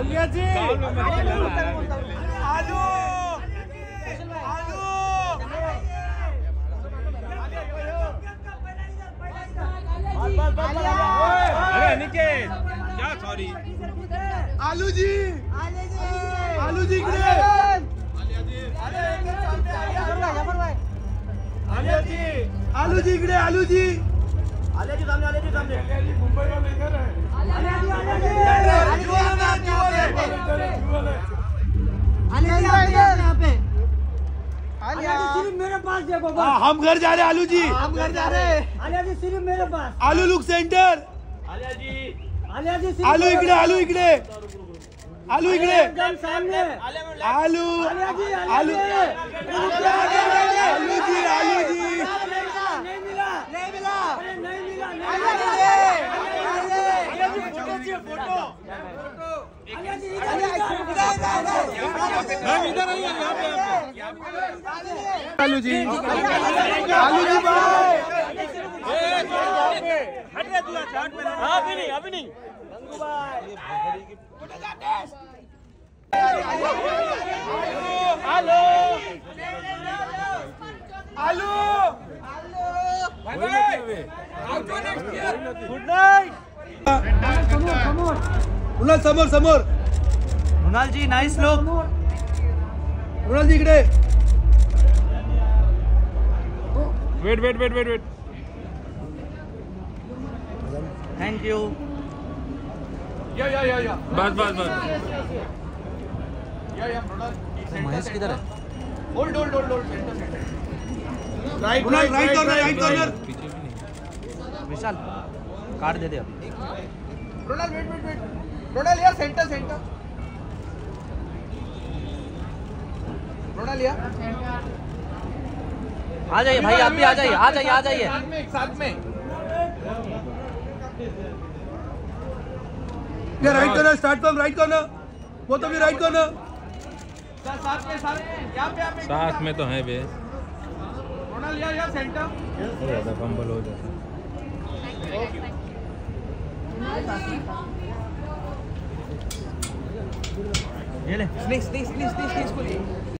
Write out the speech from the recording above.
आलिया जी। आलू आलू अरे अनिकेत क्या सॉरी आलू जी। आलू जी इकडे। आलिया जी। आलू जी इकडे आलू जी। आलिया जी सामने आलिया जी सामने। मुंबई वाले इधर है सिर्फ़ मेरे पास देखो बस। हाँ, हम घर जा रहे आलू जी हम घर जा रहे आलिया जी सिर्फ़ मेरे पास। आलू लुक सेंटर। आलिया जी आलिया सिर्फ़ आलू इकडे आलू इकडे। आलू इकडे। सामने। आलू। आलू आलू जी आलू। जी नहीं मिला नहीं मिला अरे नहीं मिला। नहीं मिला आलिया जी मैम इधर आइए यहाँ पे आलू जी। आलू जी अभी नहीं अभी नहीं आलू गुड नाइट समोर समोर कुणाल समोर समोर मृणाल जी नाइस लुक कुणाल जी इकडे. Wait wait wait wait wait thank you बस बस बस महेश किधर है? Right Kunal right corner right corner पीछे भी नहीं विशाल कार्ड दे दे अभी. Ronal wait wait wait Ronal यार सेंटर सेंटर यार आ जाइए भाई आप भी आ जाइए आ जाइए आ जाइए। साथ में एक साथ में। ये right corner start from right corner वो तो भी राइट कॉर्नर साथ में साथ में। यहाँ पे यहाँ पे साथ में तो है बे रोनाल यार यार सेंटर हो जाता फंबल हो। जाता ये ले sneak sneak sneak sneak sneak